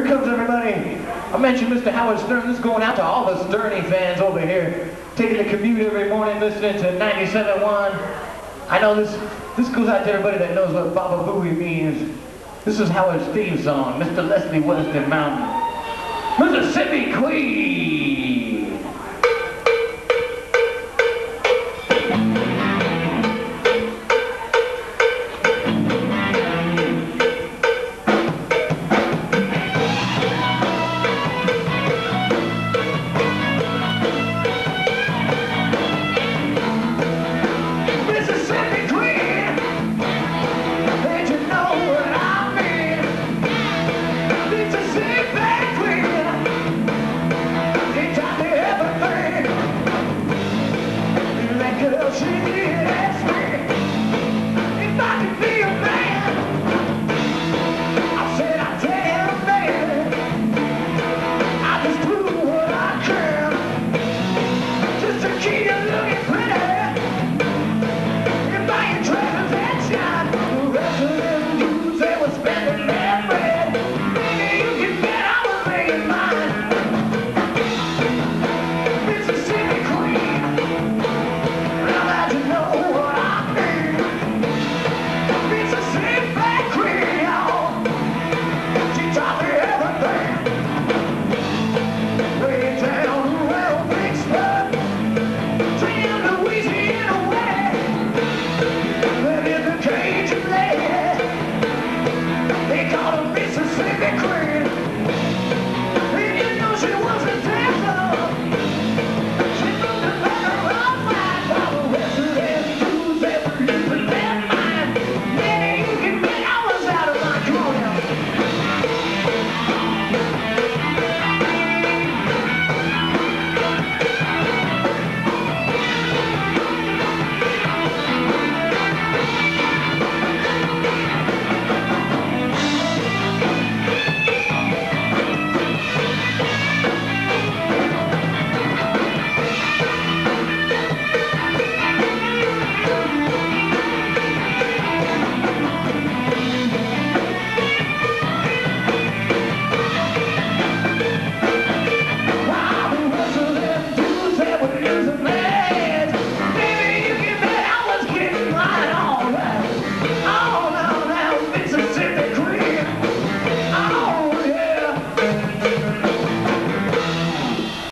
Here comes everybody. I mentioned Mr. Howard Stern. This is going out to all the Sterny fans over here, taking the commute every morning, listening to 97.1. I know this this goes out to everybody that knows what Baba Booey means. This is Howard's theme song, Mr. Leslie Weston Mountain. Mississippi Queen.